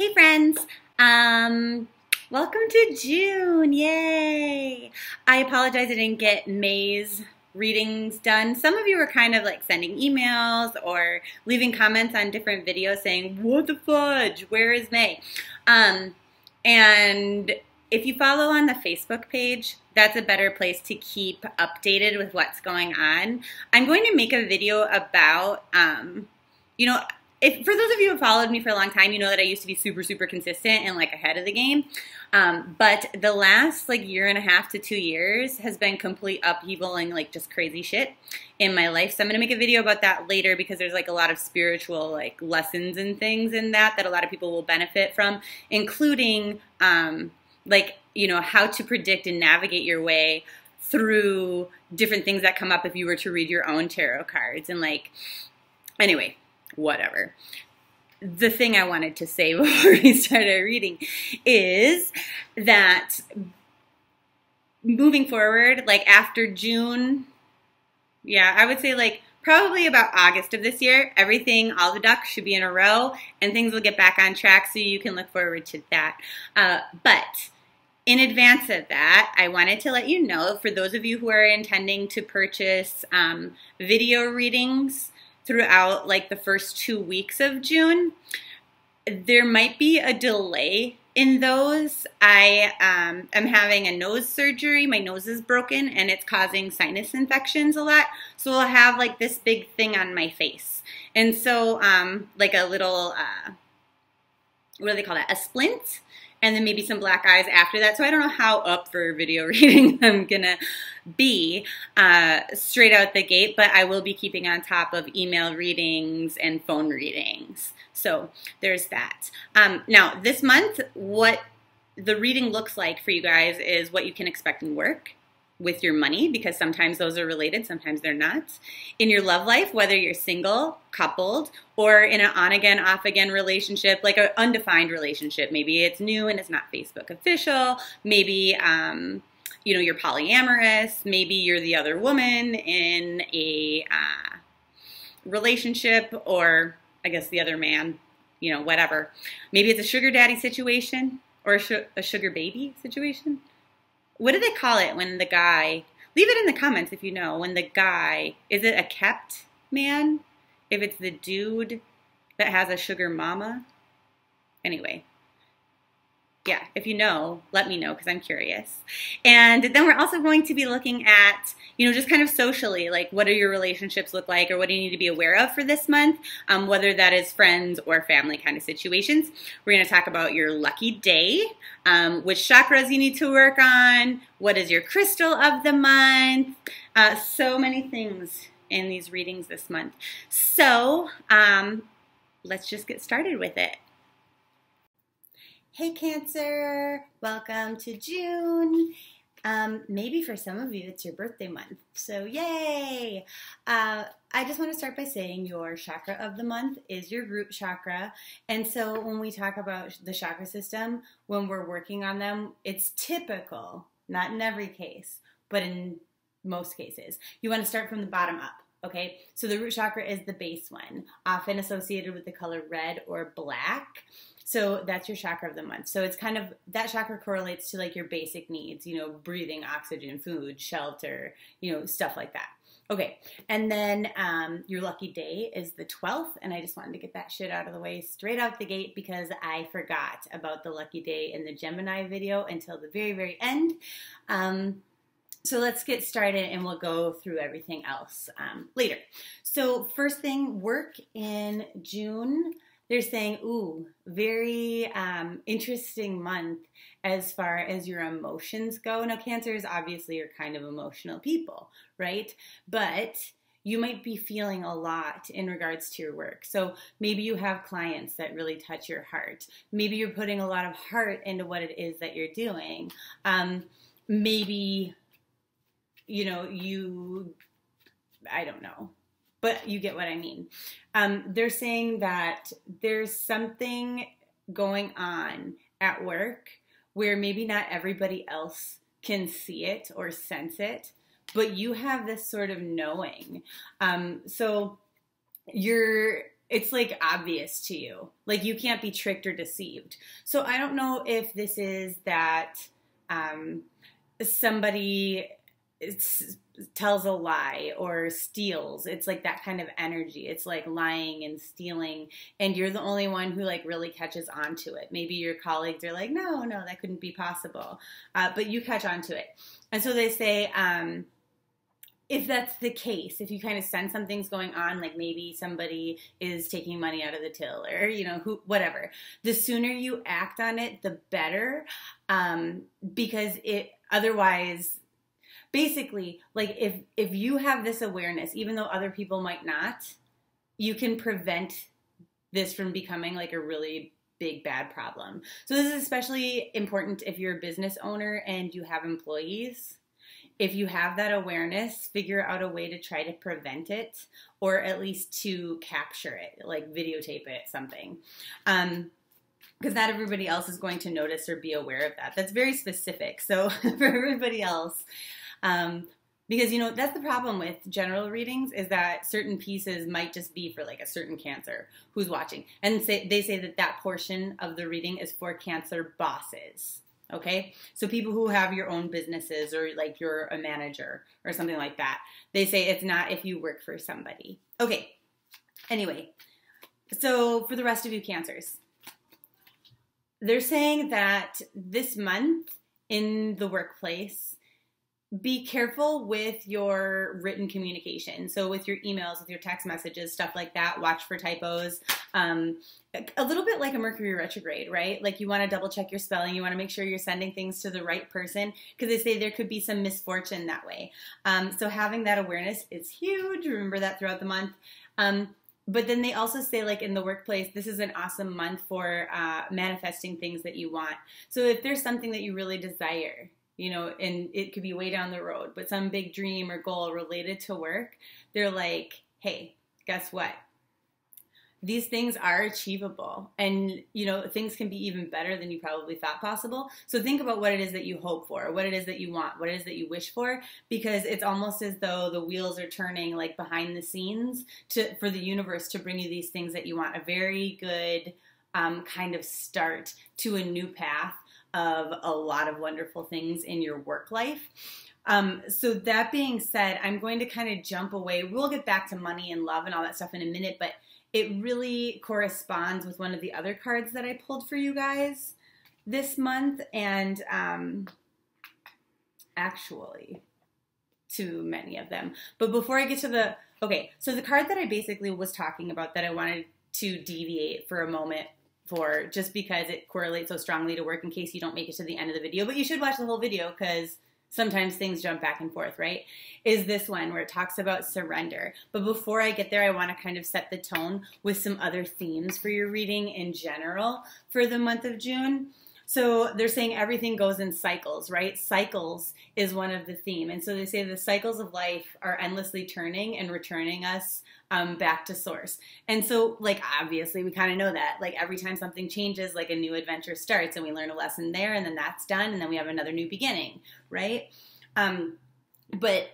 Hey friends, um, welcome to June, yay! I apologize I didn't get May's readings done. Some of you were kind of like sending emails or leaving comments on different videos saying, what the fudge, where is May? Um, and if you follow on the Facebook page, that's a better place to keep updated with what's going on. I'm going to make a video about, um, you know, if for those of you who followed me for a long time, you know that I used to be super, super consistent and like ahead of the game. Um, but the last like year and a half to two years has been complete upheaval and like just crazy shit in my life. So I'm gonna make a video about that later because there's like a lot of spiritual like lessons and things in that that a lot of people will benefit from, including um, like you know how to predict and navigate your way through different things that come up if you were to read your own tarot cards and like anyway whatever. The thing I wanted to say before we started reading is that moving forward, like after June, yeah, I would say like probably about August of this year, everything, all the ducks should be in a row and things will get back on track so you can look forward to that. Uh, but in advance of that, I wanted to let you know for those of you who are intending to purchase um, video readings throughout like the first two weeks of June. There might be a delay in those. I um, am having a nose surgery. My nose is broken and it's causing sinus infections a lot. So I'll have like this big thing on my face. And so, um, like a little, uh, what do they call that? A splint and then maybe some black eyes after that. So I don't know how up for video reading I'm gonna be uh, straight out the gate, but I will be keeping on top of email readings and phone readings. So there's that. Um, now this month, what the reading looks like for you guys is what you can expect in work with your money because sometimes those are related, sometimes they're not. In your love life, whether you're single, coupled, or in an on again, off again relationship, like an undefined relationship. Maybe it's new and it's not Facebook official. Maybe, um, you know, you're polyamorous. Maybe you're the other woman in a uh, relationship, or I guess the other man, you know, whatever. Maybe it's a sugar daddy situation or a, a sugar baby situation what do they call it when the guy leave it in the comments if you know when the guy is it a kept man? If it's the dude that has a sugar mama? Anyway yeah, if you know, let me know because I'm curious. And then we're also going to be looking at, you know, just kind of socially, like what do your relationships look like or what do you need to be aware of for this month, um, whether that is friends or family kind of situations. We're going to talk about your lucky day, um, which chakras you need to work on, what is your crystal of the month, uh, so many things in these readings this month. So um, let's just get started with it. Hey Cancer, welcome to June. Um, maybe for some of you it's your birthday month, so yay! Uh, I just want to start by saying your chakra of the month is your root chakra. And so when we talk about the chakra system, when we're working on them, it's typical, not in every case, but in most cases. You want to start from the bottom up. Okay, so the root chakra is the base one, often associated with the color red or black. So that's your chakra of the month. So it's kind of that chakra correlates to like your basic needs, you know, breathing, oxygen, food, shelter, you know, stuff like that. Okay, and then um, your lucky day is the 12th, and I just wanted to get that shit out of the way straight out the gate because I forgot about the lucky day in the Gemini video until the very, very end. Um, so let's get started and we'll go through everything else um, later. So, first thing, work in June they're saying, ooh, very um, interesting month as far as your emotions go. Now, cancers obviously are kind of emotional people, right? But you might be feeling a lot in regards to your work. So maybe you have clients that really touch your heart. Maybe you're putting a lot of heart into what it is that you're doing. Um, maybe, you know, you, I don't know, but you get what I mean. Um, they're saying that there's something going on at work where maybe not everybody else can see it or sense it, but you have this sort of knowing. Um, so you're it's like obvious to you. Like you can't be tricked or deceived. So I don't know if this is that um, somebody tells a lie or steals. It's like that kind of energy. It's like lying and stealing, and you're the only one who like really catches on to it. Maybe your colleagues are like, no, no, that couldn't be possible, uh, but you catch on to it. And so they say, um, if that's the case, if you kind of sense something's going on, like maybe somebody is taking money out of the till or, you know, who, whatever, the sooner you act on it, the better. Um, because it, otherwise, basically, like if, if you have this awareness, even though other people might not, you can prevent this from becoming like a really big bad problem. So this is especially important if you're a business owner and you have employees if you have that awareness, figure out a way to try to prevent it or at least to capture it, like videotape it, something. Um, because not everybody else is going to notice or be aware of that. That's very specific. So for everybody else, um, because you know that's the problem with general readings is that certain pieces might just be for like a certain cancer who's watching, and say, they say that that portion of the reading is for cancer bosses. Okay. So people who have your own businesses or like you're a manager or something like that, they say it's not if you work for somebody. Okay. Anyway, so for the rest of you cancers, they're saying that this month in the workplace, be careful with your written communication. So, with your emails, with your text messages, stuff like that, watch for typos. Um, a little bit like a Mercury retrograde, right? Like you want to double check your spelling, you want to make sure you're sending things to the right person because they say there could be some misfortune that way. Um, so, having that awareness is huge. Remember that throughout the month. Um, but then they also say like in the workplace this is an awesome month for uh, manifesting things that you want so if there's something that you really desire you know, and it could be way down the road, but some big dream or goal related to work, they're like, hey, guess what? These things are achievable and you know things can be even better than you probably thought possible. So think about what it is that you hope for, what it is that you want, what it is that you wish for because it's almost as though the wheels are turning like behind the scenes to for the universe to bring you these things that you want. A very good um, kind of start to a new path of a lot of wonderful things in your work life. Um, so that being said, I'm going to kind of jump away. We'll get back to money and love and all that stuff in a minute, but it really corresponds with one of the other cards that I pulled for you guys this month, and um, actually to many of them. But before I get to the okay, so the card that I basically was talking about that I wanted to deviate for a moment for just because it correlates so strongly to work in case you don't make it to the end of the video. But you should watch the whole video because sometimes things jump back and forth, right? Is this one where it talks about surrender. But before I get there, I want to kind of set the tone with some other themes for your reading in general for the month of June. So they're saying everything goes in cycles, right? Cycles is one of the theme. And so they say the cycles of life are endlessly turning and returning us um, back to source. And so, like, obviously, we kind of know that. Like, every time something changes, like a new adventure starts, and we learn a lesson there, and then that's done, and then we have another new beginning, right? Um, but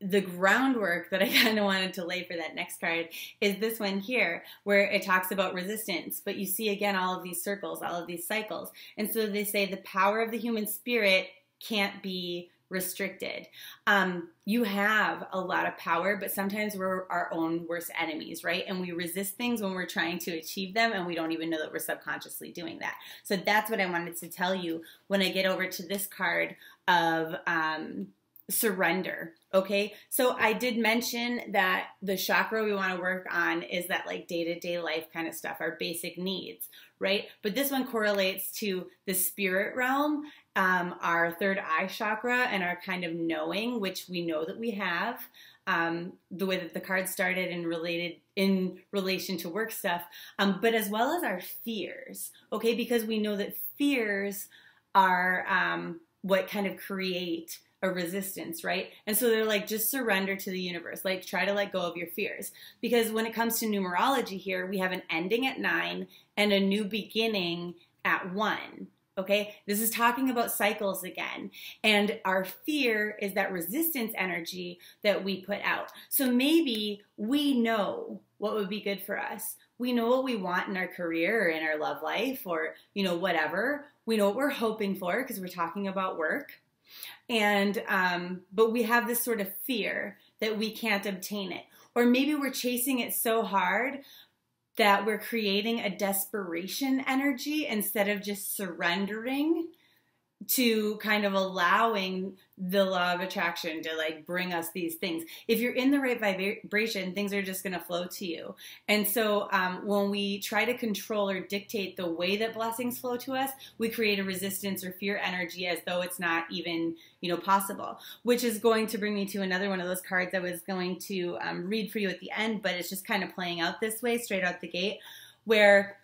the groundwork that I kind of wanted to lay for that next card is this one here, where it talks about resistance. But you see again all of these circles, all of these cycles. And so they say the power of the human spirit can't be restricted. Um, you have a lot of power, but sometimes we're our own worst enemies, right? And we resist things when we're trying to achieve them, and we don't even know that we're subconsciously doing that. So that's what I wanted to tell you when I get over to this card of. Um, surrender. Okay. So I did mention that the chakra we want to work on is that like day to day life kind of stuff, our basic needs, right? But this one correlates to the spirit realm, um, our third eye chakra, and our kind of knowing, which we know that we have. Um, the way that the card started and related in relation to work stuff, um, but as well as our fears, okay? Because we know that fears are um, what kind of create a resistance, right? And so they're like, just surrender to the universe. Like, try to let go of your fears. Because when it comes to numerology here, we have an ending at nine and a new beginning at one. Okay, this is talking about cycles again. And our fear is that resistance energy that we put out. So maybe we know what would be good for us we know what we want in our career or in our love life or, you know, whatever. We know what we're hoping for because we're talking about work. And, um, but we have this sort of fear that we can't obtain it. Or maybe we're chasing it so hard that we're creating a desperation energy instead of just surrendering to kind of allowing the law of attraction to like bring us these things. If you're in the right vibration, things are just going to flow to you. And so um, when we try to control or dictate the way that blessings flow to us, we create a resistance or fear energy as though it's not even you know possible. Which is going to bring me to another one of those cards I was going to um, read for you at the end, but it's just kind of playing out this way straight out the gate, where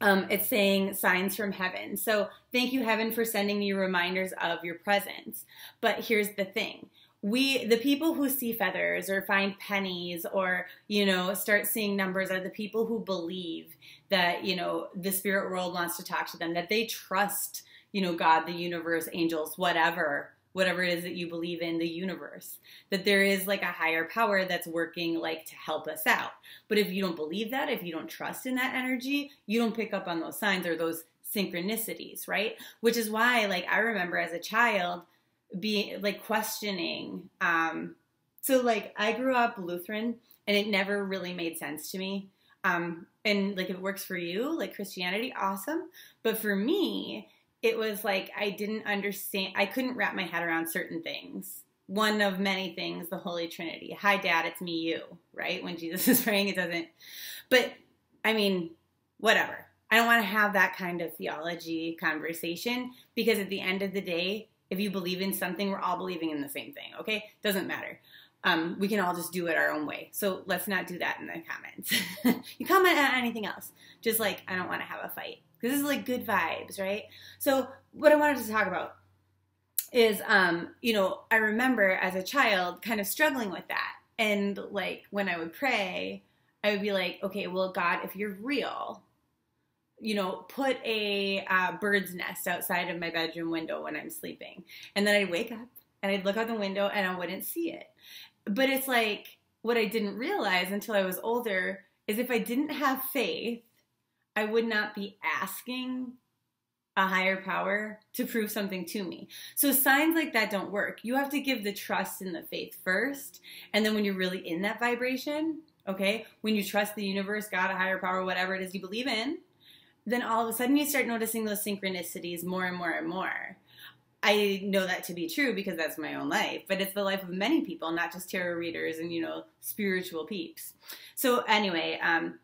um, it's saying signs from heaven. So thank you, heaven, for sending me reminders of your presence. But here's the thing. We, the people who see feathers or find pennies or, you know, start seeing numbers are the people who believe that, you know, the spirit world wants to talk to them, that they trust, you know, God, the universe, angels, whatever, whatever it is that you believe in the universe that there is like a higher power that's working like to help us out. But if you don't believe that if you don't trust in that energy you don't pick up on those signs or those synchronicities right? Which is why like i remember as a child being like questioning um so like i grew up lutheran and it never really made sense to me. Um and like if it works for you like christianity awesome. But for me it was like I didn't understand, I couldn't wrap my head around certain things. One of many things, the Holy Trinity. Hi, Dad, it's me, you, right? When Jesus is praying, it doesn't. But I mean, whatever. I don't want to have that kind of theology conversation because at the end of the day, if you believe in something, we're all believing in the same thing, okay? Doesn't matter. Um, we can all just do it our own way. So let's not do that in the comments. you comment on anything else. Just like, I don't want to have a fight because this is like good vibes, right? So what I wanted to talk about is, um, you know, I remember as a child kind of struggling with that, and like when I would pray, I would be like, okay, well, God, if you're real, you know, put a uh, bird's nest outside of my bedroom window when I'm sleeping, and then I'd wake up and I'd look out the window and I wouldn't see it. But it's like what I didn't realize until I was older is if I didn't have faith I would not be asking a higher power to prove something to me. So signs like that don't work. You have to give the trust and the faith first. And then when you're really in that vibration, okay, when you trust the universe, God, a higher power, whatever it is you believe in, then all of a sudden you start noticing those synchronicities more and more and more. I know that to be true because that's my own life, but it's the life of many people, not just tarot readers and, you know, spiritual peeps. So, anyway, um,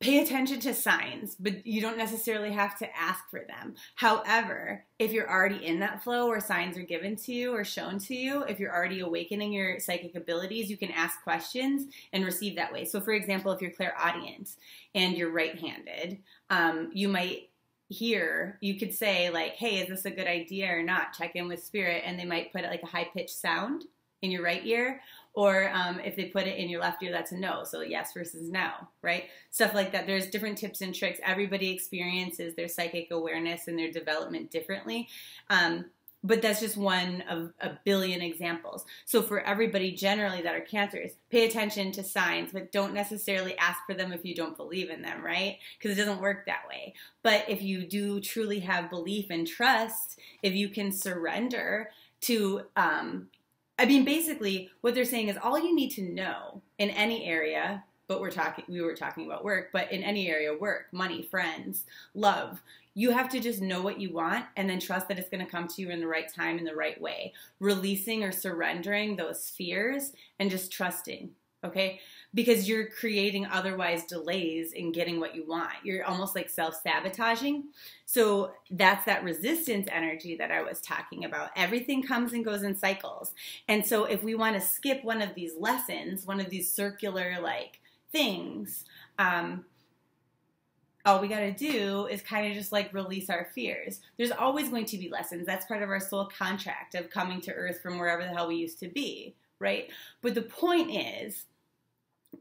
pay attention to signs, but you don't necessarily have to ask for them. However, if you're already in that flow where signs are given to you or shown to you, if you're already awakening your psychic abilities, you can ask questions and receive that way. So, for example, if you're clairaudient and you're right handed, um, you might hear, you could say, like, hey, is this a good idea or not? Check in with spirit, and they might put like a high pitched sound in your right ear or um, if they put it in your left ear, that's a no. So yes versus no, right? Stuff like that. There's different tips and tricks. Everybody experiences their psychic awareness and their development differently. Um, but that's just one of a billion examples. So for everybody generally that are cancers, pay attention to signs, but don't necessarily ask for them if you don't believe in them, right? Because it doesn't work that way. But if you do truly have belief and trust, if you can surrender to um, I mean, basically, what they're saying is all you need to know in any area, but we're talking, we were talking about work, but in any area, work, money, friends, love, you have to just know what you want and then trust that it's going to come to you in the right time, in the right way. Releasing or surrendering those fears and just trusting okay? Because you're creating otherwise delays in getting what you want. You're almost like self sabotaging. So that's that resistance energy that I was talking about. Everything comes and goes in cycles. And so if we want to skip one of these lessons, one of these circular like things, um, all we got to do is kind of just like release our fears. There's always going to be lessons. That's part of our soul contract of coming to earth from wherever the hell we used to be, right? But the point is,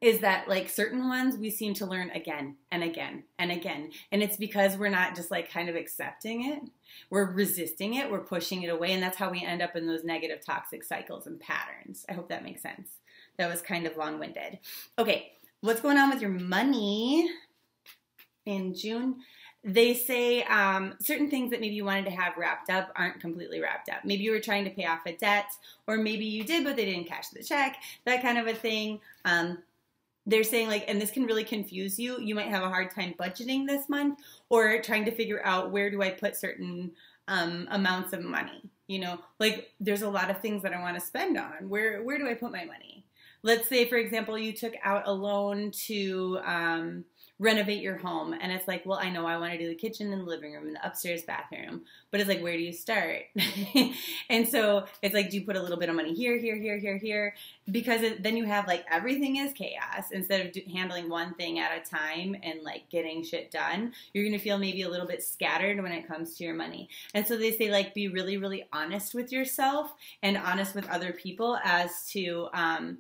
is that like certain ones we seem to learn again and again and again. And it's because we're not just like kind of accepting it. We're resisting it, we're pushing it away, and that's how we end up in those negative toxic cycles and patterns. I hope that makes sense. That was kind of long-winded. Okay, what's going on with your money in June? They say um, certain things that maybe you wanted to have wrapped up aren't completely wrapped up. Maybe you were trying to pay off a debt, or maybe you did, but they didn't cash the check, that kind of a thing. Um, they're saying like and this can really confuse you you might have a hard time budgeting this month or trying to figure out where do i put certain um, amounts of money you know? Like there's a lot of things that i want to spend on. Where where do i put my money? Let's say for example you took out a loan to um, renovate your home. And it's like well i know i want to do the kitchen and the living room and the upstairs bathroom but it's like where do you start? And so it's like do you put a little bit of money here here here here here? Because it, then you have like everything is chaos. Instead of do, handling one thing at a time and like getting shit done you're going to feel maybe a little bit scattered when it comes to your money. And so they say like be really really honest with yourself and honest with other people as to um,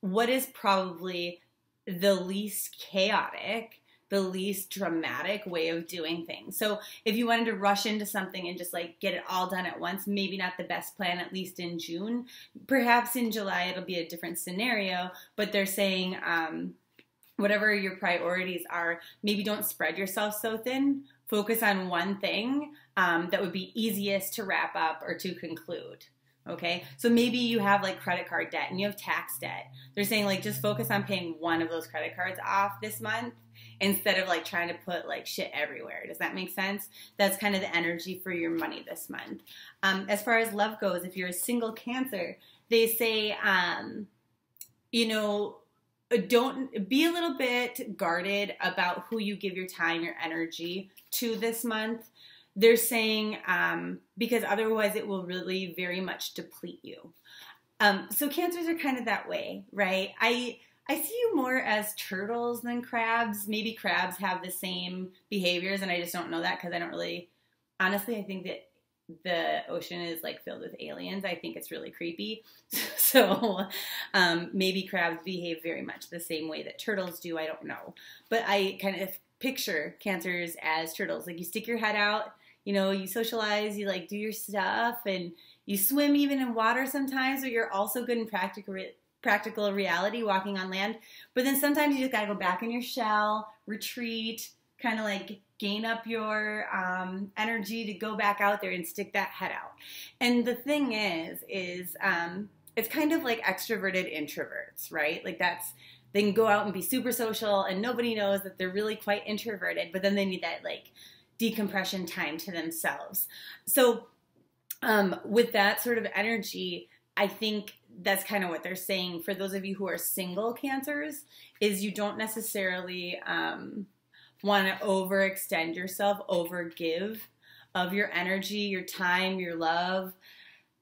what is probably the least chaotic, the least dramatic way of doing things. So if you wanted to rush into something and just like get it all done at once, maybe not the best plan, at least in June. Perhaps in July it'll be a different scenario, but they're saying, um, whatever your priorities are, maybe don't spread yourself so thin. Focus on one thing um, that would be easiest to wrap up or to conclude. Okay, so maybe you have like credit card debt and you have tax debt. They're saying like just focus on paying one of those credit cards off this month instead of like trying to put like shit everywhere. Does that make sense? That's kind of the energy for your money this month. Um, as far as love goes, if you're a single Cancer, they say, um, you know, don't be a little bit guarded about who you give your time, your energy to this month they're saying um, because otherwise it will really very much deplete you. Um, so cancers are kind of that way, right? I I see you more as turtles than crabs. Maybe crabs have the same behaviors, and I just don't know that because I don't really. Honestly, I think that the ocean is like filled with aliens. I think it's really creepy. so um, maybe crabs behave very much the same way that turtles do. I don't know, but I kind of picture cancers as turtles. Like you stick your head out you know, you socialize, you like do your stuff, and you swim even in water sometimes, but you're also good in practical practical reality, walking on land. But then sometimes you just gotta go back in your shell, retreat, kind of like gain up your um, energy to go back out there and stick that head out. And the thing is, is um, it's kind of like extroverted introverts, right? Like that's they can go out and be super social, and nobody knows that they're really quite introverted, but then they need that like decompression time to themselves. So, um, with that sort of energy, I think that's kind of what they're saying for those of you who are single cancers is you don't necessarily um, want to overextend yourself, overgive of your energy, your time, your love.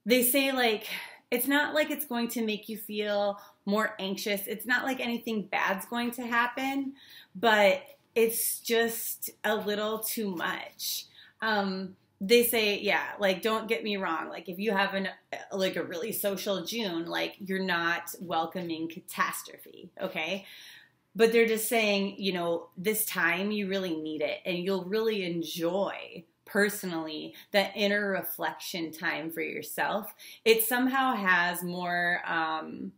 They say like it's not like it's going to make you feel more anxious. It's not like anything bad's going to happen, but it's just a little too much. Um, they say, yeah, like don't get me wrong. Like if you have an like a really social June, like you're not welcoming catastrophe, okay? But they're just saying, you know, this time you really need it and you'll really enjoy personally that inner reflection time for yourself. It somehow has more um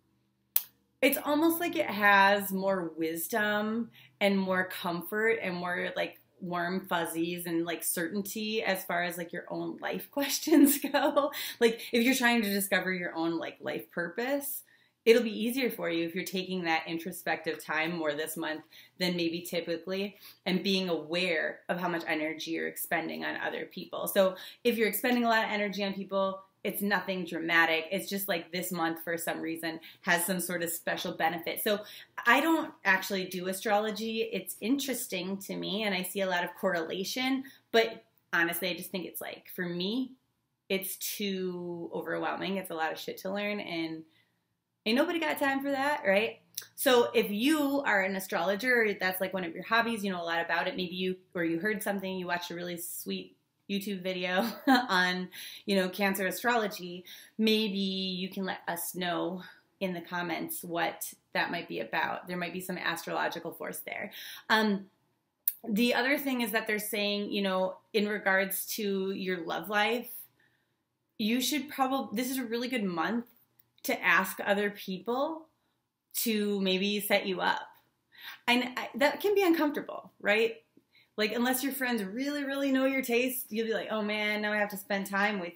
it's almost like it has more wisdom and more comfort and more like warm fuzzies and like certainty as far as like your own life questions go. like if you're trying to discover your own like life purpose, it'll be easier for you if you're taking that introspective time more this month than maybe typically and being aware of how much energy you're expending on other people. So if you're expending a lot of energy on people, it's nothing dramatic. It's just like this month, for some reason, has some sort of special benefit. So I don't actually do astrology. It's interesting to me, and I see a lot of correlation. But honestly, I just think it's like, for me, it's too overwhelming. It's a lot of shit to learn, and ain't nobody got time for that, right? So if you are an astrologer, that's like one of your hobbies, you know a lot about it. Maybe you or you heard something, you watched a really sweet YouTube video on, you know, cancer astrology, maybe you can let us know in the comments what that might be about. There might be some astrological force there. Um, the other thing is that they're saying, you know, in regards to your love life, you should probably, this is a really good month to ask other people to maybe set you up. And I, that can be uncomfortable, right? Like, unless your friends really, really know your taste, you'll be like, oh man, now I have to spend time with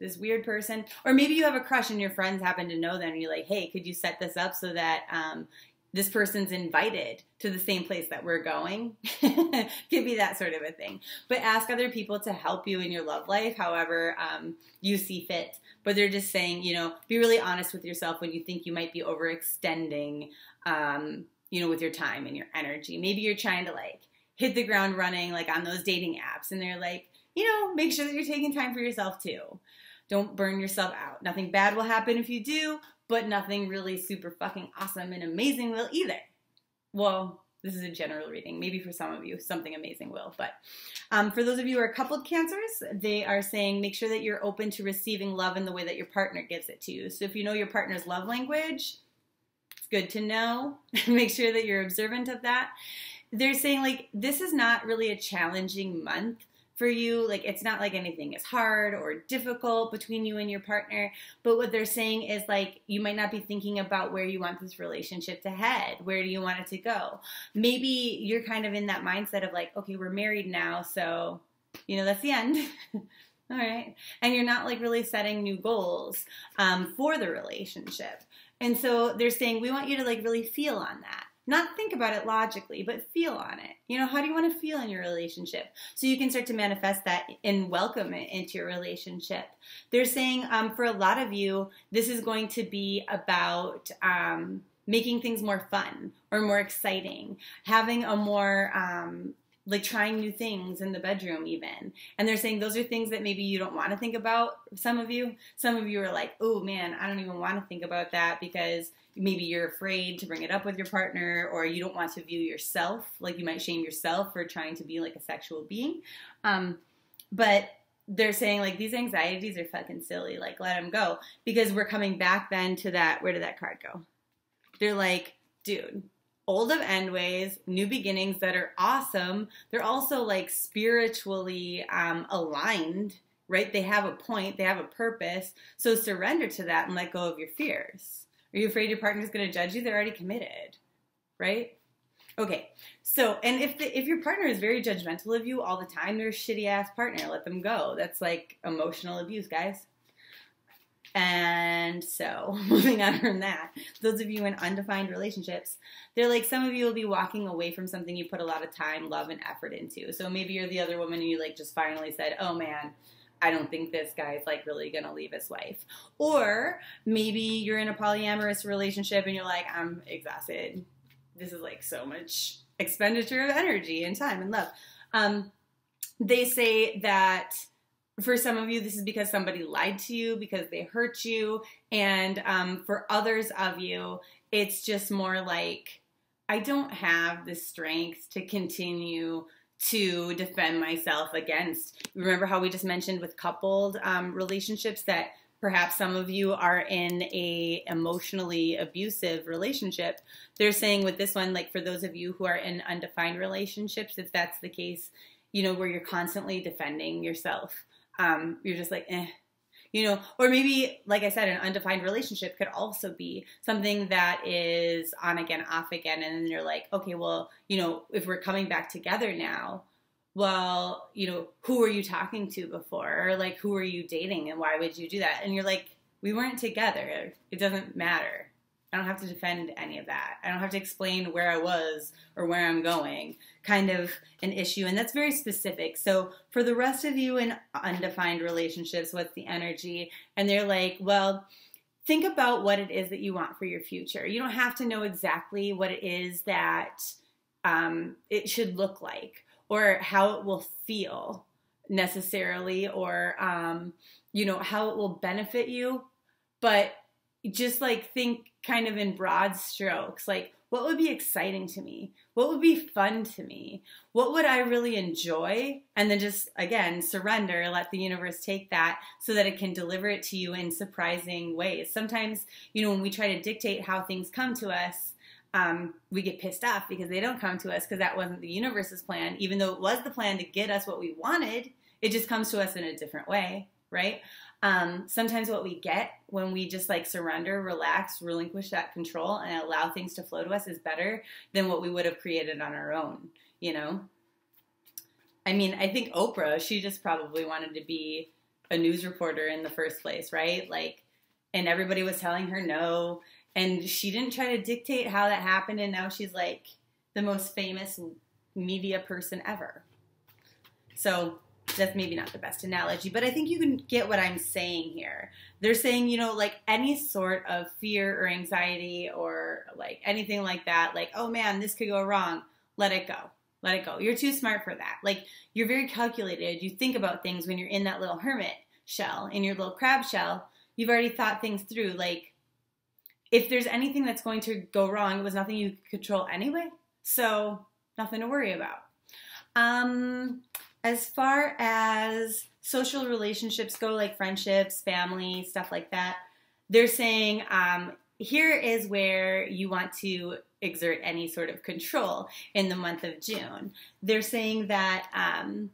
this weird person. Or maybe you have a crush and your friends happen to know them and you're like, hey, could you set this up so that um, this person's invited to the same place that we're going. Could be that sort of a thing. But ask other people to help you in your love life, however um, you see fit. But they're just saying, you know, be really honest with yourself when you think you might be overextending, um, you know, with your time and your energy. Maybe you're trying to like hit the ground running, like on those dating apps, and they're like, you know, make sure that you're taking time for yourself too. Don't burn yourself out. Nothing bad will happen if you do, but nothing really super fucking awesome and amazing will either. Well, this is a general reading. Maybe for some of you, something amazing will. But um, for those of you who are coupled cancers, they are saying make sure that you're open to receiving love in the way that your partner gives it to you. So if you know your partner's love language, it's good to know. make sure that you're observant of that. They're saying like this is not really a challenging month for you. Like it's not like anything is hard or difficult between you and your partner. But what they're saying is like you might not be thinking about where you want this relationship to head. Where do you want it to go? Maybe you're kind of in that mindset of like, okay, we're married now, so you know that's the end. All right. And you're not like really setting new goals um, for the relationship. And so they're saying, we want you to like really feel on that. Not think about it logically, but feel on it. You know, how do you want to feel in your relationship? So you can start to manifest that and welcome it into your relationship. They're saying um, for a lot of you, this is going to be about um, making things more fun or more exciting, having a more um, like trying new things in the bedroom even. And they're saying those are things that maybe you don't want to think about some of you. Some of you are like oh man i don't even want to think about that because maybe you're afraid to bring it up with your partner or you don't want to view yourself like you might shame yourself for trying to be like a sexual being. Um, but they're saying like these anxieties are fucking silly like let them go. Because we're coming back then to that where did that card go? They're like dude old of end ways, new beginnings that are awesome. They're also like spiritually um, aligned, right? They have a point, they have a purpose. So surrender to that and let go of your fears. Are you afraid your partner's going to judge you? They're already committed, right? Okay, so and if the, if your partner is very judgmental of you all the time, they're a shitty ass partner. Let them go. That's like emotional abuse, guys. And so, moving on from that, those of you in undefined relationships, they're like some of you will be walking away from something you put a lot of time, love, and effort into. So maybe you're the other woman and you like just finally said, oh man, I don't think this guy's like really gonna leave his wife. Or maybe you're in a polyamorous relationship and you're like, I'm exhausted. This is like so much expenditure of energy and time and love. Um, they say that for some of you, this is because somebody lied to you, because they hurt you. And um, for others of you, it's just more like, I don't have the strength to continue to defend myself against. Remember how we just mentioned with coupled um, relationships that perhaps some of you are in a emotionally abusive relationship they're saying with this one like for those of you who are in undefined relationships if that's the case you know where you're constantly defending yourself um, you're just like, eh. You know, or maybe, like I said, an undefined relationship could also be something that is on again, off again. And then you're like, okay, well, you know, if we're coming back together now, well, you know, who were you talking to before? Or like, who were you dating and why would you do that? And you're like, we weren't together. It doesn't matter. I don't have to defend any of that. I don't have to explain where I was or where I'm going, kind of an issue. And that's very specific. So, for the rest of you in undefined relationships, what's the energy? And they're like, well, think about what it is that you want for your future. You don't have to know exactly what it is that um, it should look like or how it will feel necessarily or, um, you know, how it will benefit you. But just like think kind of in broad strokes like what would be exciting to me? What would be fun to me? What would i really enjoy? And then just again surrender let the universe take that so that it can deliver it to you in surprising ways. Sometimes you know when we try to dictate how things come to us um, we get pissed off because they don't come to us because that wasn't the universe's plan. Even though it was the plan to get us what we wanted it just comes to us in a different way right? Um, sometimes what we get when we just like surrender, relax, relinquish that control, and allow things to flow to us is better than what we would have created on our own, you know? I mean, I think Oprah, she just probably wanted to be a news reporter in the first place, right? Like, and everybody was telling her no. And she didn't try to dictate how that happened. And now she's like the most famous media person ever. So that's maybe not the best analogy, but I think you can get what I'm saying here. They're saying, you know, like any sort of fear or anxiety or like anything like that, like, oh man, this could go wrong, let it go. Let it go. You're too smart for that. Like, you're very calculated. You think about things when you're in that little hermit shell, in your little crab shell. You've already thought things through. Like, if there's anything that's going to go wrong, it was nothing you could control anyway. So, nothing to worry about. Um, as far as social relationships go, like friendships, family, stuff like that, they're saying um, here is where you want to exert any sort of control in the month of June. They're saying that. Um,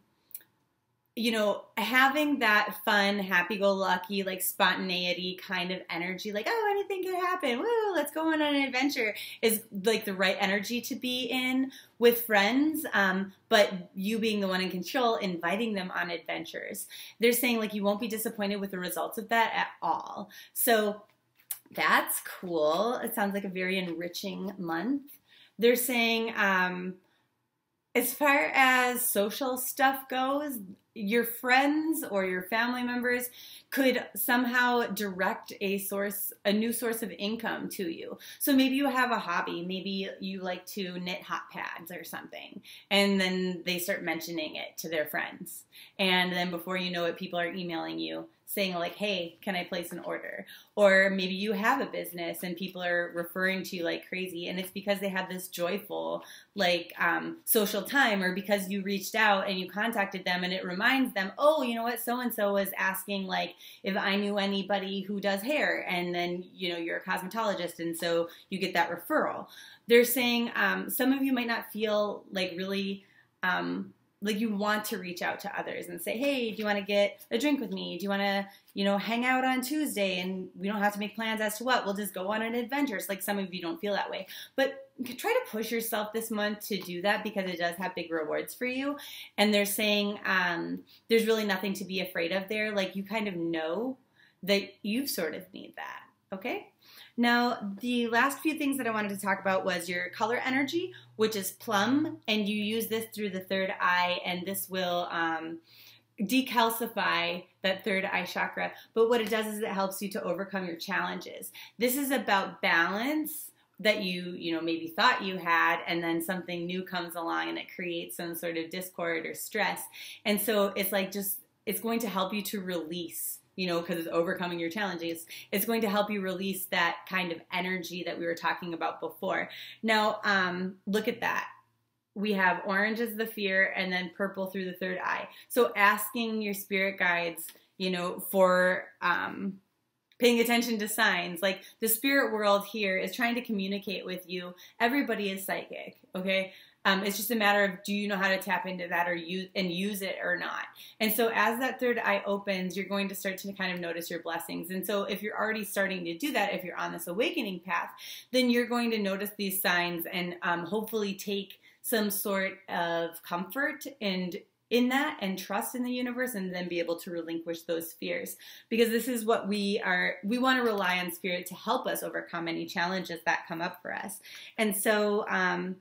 you know, having that fun, happy go lucky, like spontaneity kind of energy, like, oh, anything could happen, woo, let's go on an adventure, is like the right energy to be in with friends. Um, but you being the one in control, inviting them on adventures. They're saying, like, you won't be disappointed with the results of that at all. So that's cool. It sounds like a very enriching month. They're saying, um, as far as social stuff goes, your friends or your family members could somehow direct a source a new source of income to you. So maybe you have a hobby. Maybe you like to knit hot pads or something. And then they start mentioning it to their friends. And then before you know it people are emailing you saying like hey can i place an order? Or maybe you have a business and people are referring to you like crazy and it's because they have this joyful like um, social time or because you reached out and you contacted them and it reminds them oh you know what? So and so was asking like if i knew anybody who does hair and then you know you're a cosmetologist and so you get that referral. They're saying um, some of you might not feel like really um, like you want to reach out to others and say, hey, do you want to get a drink with me? Do you want to, you know, hang out on Tuesday? And we don't have to make plans as to what. We'll just go on an adventure. It's like some of you don't feel that way. But try to push yourself this month to do that because it does have big rewards for you. And they're saying um, there's really nothing to be afraid of there. Like you kind of know that you sort of need that. Okay? Now, the last few things that I wanted to talk about was your color energy, which is plum, and you use this through the third eye, and this will um, decalcify that third eye chakra. But what it does is it helps you to overcome your challenges. This is about balance that you you know maybe thought you had and then something new comes along and it creates some sort of discord or stress and so it's like just it's going to help you to release you know, because it's overcoming your challenges, it's going to help you release that kind of energy that we were talking about before. Now, um, look at that. We have orange as the fear and then purple through the third eye. So asking your spirit guides, you know, for um, paying attention to signs. Like the spirit world here is trying to communicate with you. Everybody is psychic, okay? Um, it's just a matter of do you know how to tap into that or use and use it or not. And so as that third eye opens, you're going to start to kind of notice your blessings. And so if you're already starting to do that, if you're on this awakening path, then you're going to notice these signs and um, hopefully take some sort of comfort and in that and trust in the universe and then be able to relinquish those fears because this is what we are we want to rely on spirit to help us overcome any challenges that come up for us and so um,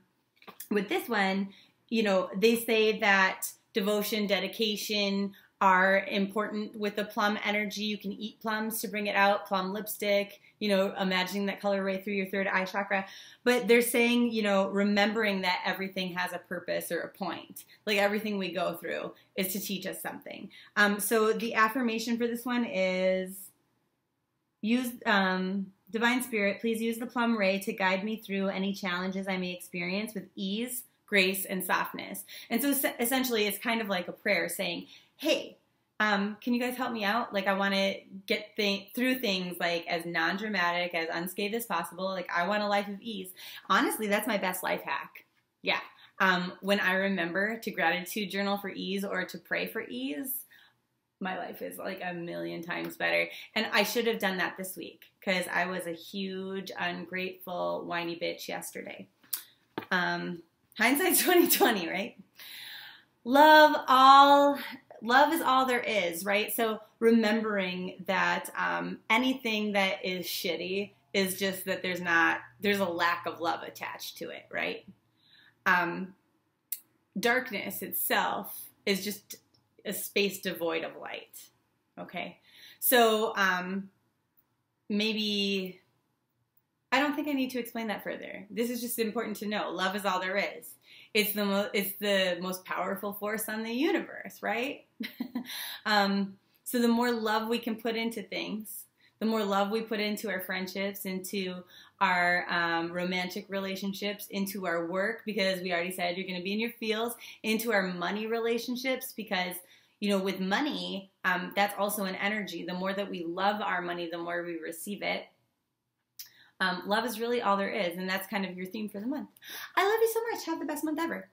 with this one, you know, they say that devotion, dedication are important with the plum energy. You can eat plums to bring it out, plum lipstick, you know, imagining that color right through your third eye chakra. But they're saying, you know, remembering that everything has a purpose or a point. Like everything we go through is to teach us something. Um, so the affirmation for this one is use um, Divine Spirit, please use the plum ray to guide me through any challenges I may experience with ease, grace, and softness. And so essentially, it's kind of like a prayer saying, Hey, um, can you guys help me out? Like, I want to get th- through things like as non dramatic, as unscathed as possible. Like, I want a life of ease. Honestly, that's my best life hack. Yeah. Um, when I remember to gratitude journal for ease or to pray for ease, my life is like a million times better. And I should have done that this week because I was a huge, ungrateful, whiny bitch yesterday. Um, hindsight's 2020, right? Love all love is all there is, right? So remembering that um, anything that is shitty is just that there's not there's a lack of love attached to it, right? Um, darkness itself is just a space devoid of light. Okay, so um, maybe I don't think I need to explain that further. This is just important to know. Love is all there is. It's the mo- it's the most powerful force on the universe, right? um, so the more love we can put into things, the more love we put into our friendships, into our um, romantic relationships, into our work, because we already said you're going to be in your fields, into our money relationships, because you know, with money, um, that's also an energy. The more that we love our money, the more we receive it. Um, love is really all there is, and that's kind of your theme for the month. I love you so much. Have the best month ever.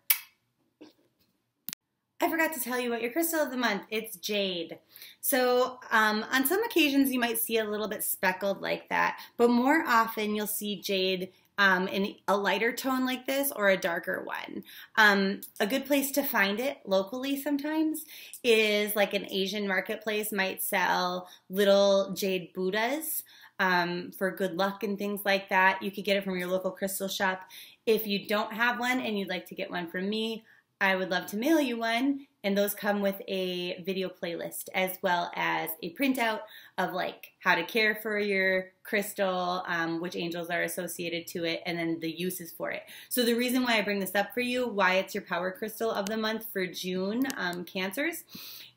I forgot to tell you what your crystal of the month. It's jade. So, um, on some occasions, you might see a little bit speckled like that, but more often, you'll see jade um, in a lighter tone like this or a darker one. Um, a good place to find it locally sometimes is like an Asian marketplace might sell little jade Buddhas. Um, for good luck and things like that. You could get it from your local crystal shop. If you don't have one and you'd like to get one from me, I would love to mail you one. And those come with a video playlist as well as a printout of like how to care for your crystal, um, which angels are associated to it, and then the uses for it. So the reason why I bring this up for you, why it's your power crystal of the month for June um, cancers,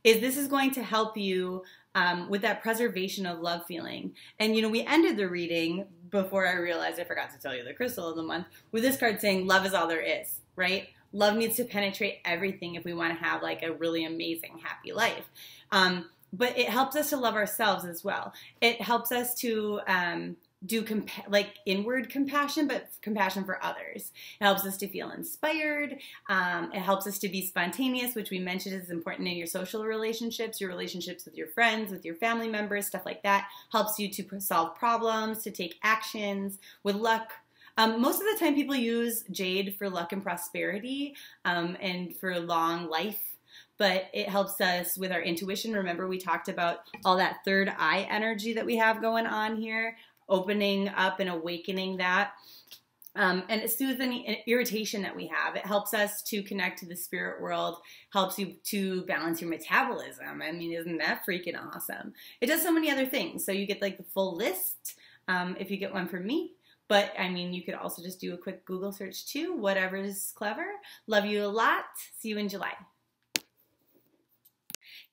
is this is going to help you um, with that preservation of love feeling. And you know, we ended the reading before I realized I forgot to tell you the crystal of the month with this card saying love is all there is, right? Love needs to penetrate everything if we want to have like a really amazing happy life. Um, but it helps us to love ourselves as well. It helps us to um, do like inward compassion but compassion for others. It helps us to feel inspired. Um, it helps us to be spontaneous which we mentioned is important in your social relationships your relationships with your friends with your family members stuff like that. Helps you to solve problems to take actions. With luck um, most of the time, people use jade for luck and prosperity um, and for long life, but it helps us with our intuition. Remember, we talked about all that third eye energy that we have going on here, opening up and awakening that. Um, and it soothes any irritation that we have. It helps us to connect to the spirit world, helps you to balance your metabolism. I mean, isn't that freaking awesome? It does so many other things. So you get like the full list um, if you get one from me. But I mean, you could also just do a quick Google search too, whatever's clever. Love you a lot. See you in July.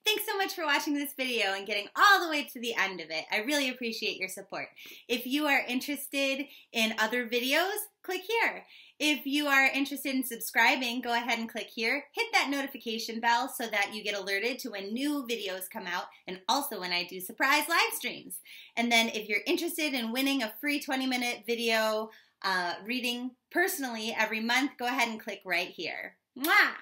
Thanks so much for watching this video and getting all the way to the end of it. I really appreciate your support. If you are interested in other videos, click here. If you are interested in subscribing, go ahead and click here. Hit that notification bell so that you get alerted to when new videos come out and also when I do surprise live streams. And then if you're interested in winning a free 20 minute video uh, reading personally every month, go ahead and click right here. Mwah!